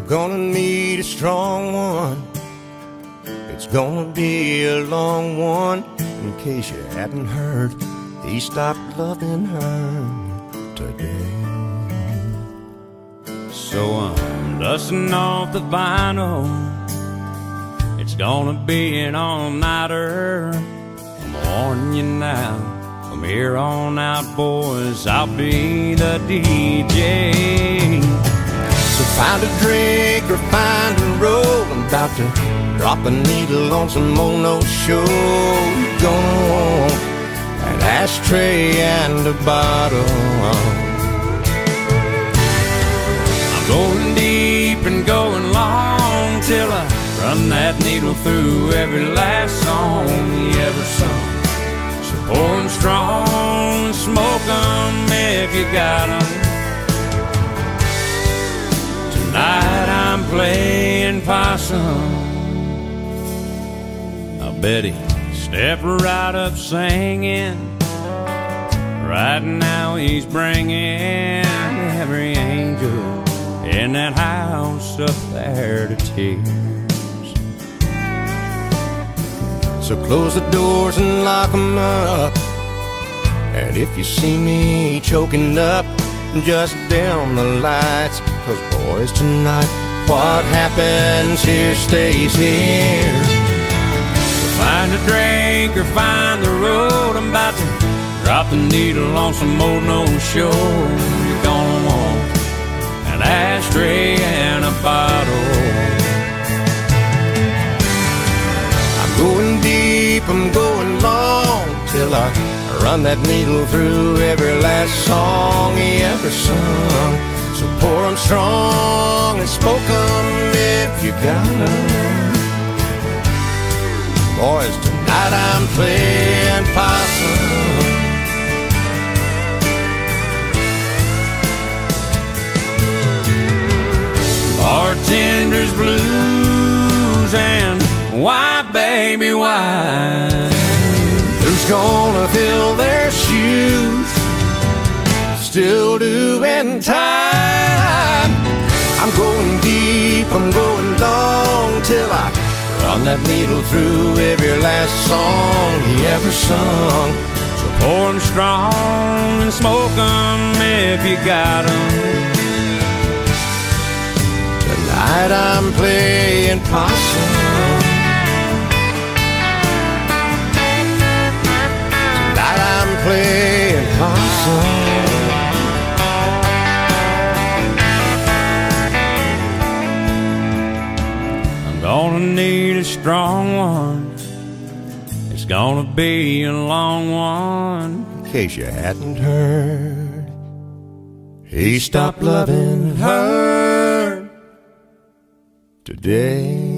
gonna need a strong one. It's gonna be a long one. In case you hadn't heard, he stopped loving her today. So I'm dusting off the vinyl. It's gonna be an all-nighter. I'm warning you now. From here on out, boys, I'll be the DJ. So find a drink or find a roll. I'm about to drop a needle on some old no show. Gonna want an ashtray and a bottle. I'm going deep and going long till I run that needle through every last song possum. I bet he stepped right up singing. Right now he's bringing every angel in that house up there to tears. So close the doors and lock 'em up. And if you see me choking up, just dim the lights. Cause boys, tonight, what happens here stays here. Find a drink or find the road. I'm about to drop the needle on some old no show. You're gonna want an ashtray and a bottle. I'm going deep, I'm going long till I run that needle through every last song he ever sung. So pour 'em strong you gotta. Boys, tonight I'm playing possum. Bartender's blues and why, baby, why? Who's gonna fill their shoes? Still doing time. Deep, I'm going long till I run that needle through every last song he ever sung. So pour 'em strong and smoke 'em if you got 'em. Tonight I'm playing possum. Tonight I'm playing possum. Strong one. It's gonna be a long one. In case you hadn't heard, he stopped loving her today.